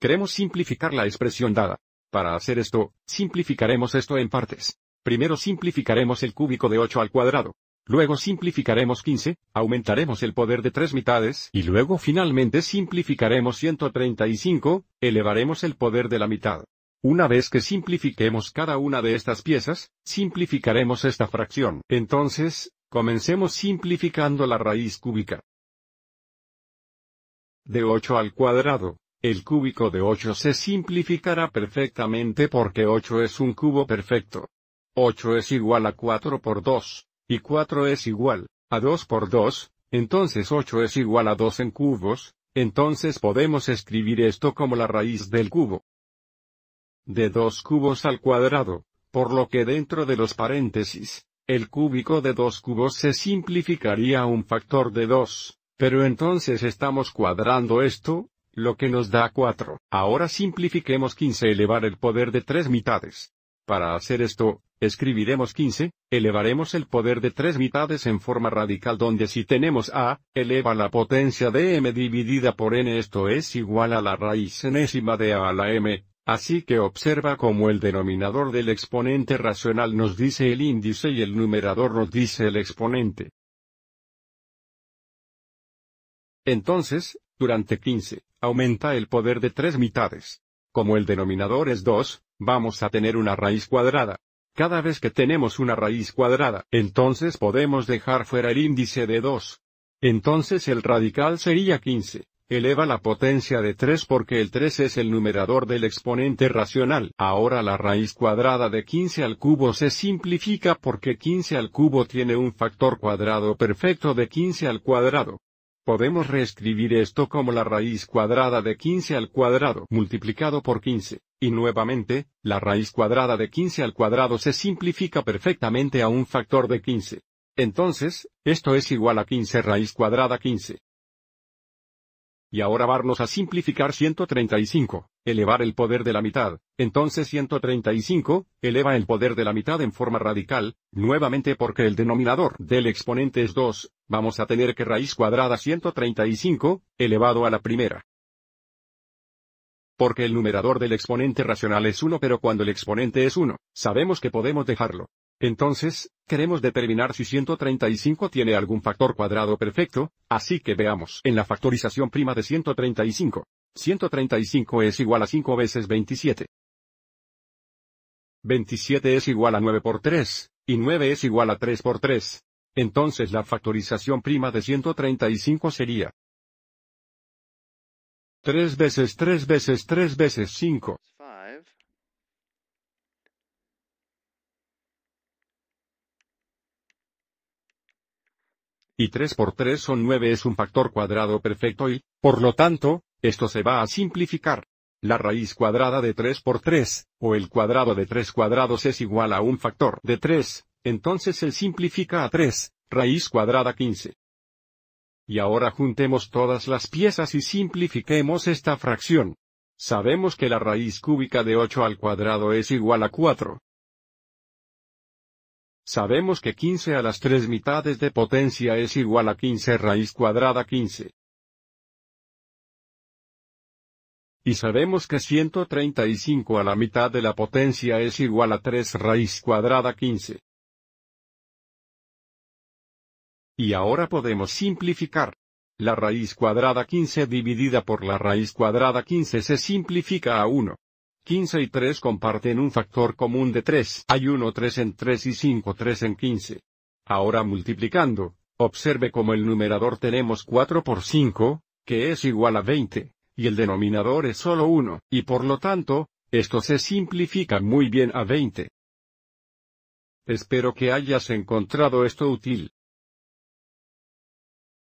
Queremos simplificar la expresión dada. Para hacer esto, simplificaremos esto en partes. Primero simplificaremos el cúbico de 8 al cuadrado. Luego simplificaremos 15, aumentaremos el poder de 3 mitades y luego finalmente simplificaremos 135, elevaremos el poder de la mitad. Una vez que simplifiquemos cada una de estas piezas, simplificaremos esta fracción. Entonces, comencemos simplificando la raíz cúbica. De 8 al cuadrado. El cúbico de 8 se simplificará perfectamente porque 8 es un cubo perfecto. 8 es igual a 4 por 2, y 4 es igual a 2 por 2, entonces 8 es igual a 2 en cubos, entonces podemos escribir esto como la raíz del cubo de 2 cubos al cuadrado, por lo que dentro de los paréntesis, el cúbico de 2 cubos se simplificaría a un factor de 2, pero entonces estamos cuadrando esto, lo que nos da 4. Ahora simplifiquemos 15 elevar el poder de 3 mitades. Para hacer esto, escribiremos 15, elevaremos el poder de 3 mitades en forma radical donde si tenemos a, eleva la potencia de m dividida por n esto es igual a la raíz enésima de a a la m, Así que observa cómo el denominador del exponente racional nos dice el índice y el numerador nos dice el exponente. Entonces, durante 15, aumenta el poder de tres mitades. Como el denominador es 2, vamos a tener una raíz cuadrada. Cada vez que tenemos una raíz cuadrada, entonces podemos dejar fuera el índice de 2. Entonces el radical sería 15 eleva la potencia de 3 porque el 3 es el numerador del exponente racional. Ahora la raíz cuadrada de 15 al cubo se simplifica porque 15 al cubo tiene un factor cuadrado perfecto de 15 al cuadrado. Podemos reescribir esto como la raíz cuadrada de 15 al cuadrado multiplicado por 15, y nuevamente, la raíz cuadrada de 15 al cuadrado se simplifica perfectamente a un factor de 15. Entonces, esto es igual a 15 raíz cuadrada 15. Y ahora vamos a simplificar 135, elevar el poder de la mitad, entonces 135, eleva el poder de la mitad en forma radical, nuevamente porque el denominador del exponente es 2, vamos a tener que raíz cuadrada 135, elevado a la primera. Porque el numerador del exponente racional es 1 pero cuando el exponente es 1, sabemos que podemos dejarlo. Entonces, queremos determinar si 135 tiene algún factor cuadrado perfecto, así que veamos. En la factorización prima de 135, 135 es igual a 5 veces 27. 27 es igual a 9 por 3, y 9 es igual a 3 por 3. Entonces la factorización prima de 135 sería 3 veces 3 veces 3 veces 5. y 3 por 3 son 9 es un factor cuadrado perfecto y, por lo tanto, esto se va a simplificar. La raíz cuadrada de 3 por 3, o el cuadrado de 3 cuadrados es igual a un factor de 3, entonces se simplifica a 3, raíz cuadrada 15. Y ahora juntemos todas las piezas y simplifiquemos esta fracción. Sabemos que la raíz cúbica de 8 al cuadrado es igual a 4. Sabemos que 15 a las 3 mitades de potencia es igual a 15 raíz cuadrada 15. Y sabemos que 135 a la mitad de la potencia es igual a 3 raíz cuadrada 15. Y ahora podemos simplificar. La raíz cuadrada 15 dividida por la raíz cuadrada 15 se simplifica a 1. 15 y 3 comparten un factor común de 3. Hay 1 3 en 3 y 5 3 en 15. Ahora multiplicando, observe como el numerador tenemos 4 por 5, que es igual a 20, y el denominador es solo 1, y por lo tanto, esto se simplifica muy bien a 20. Espero que hayas encontrado esto útil.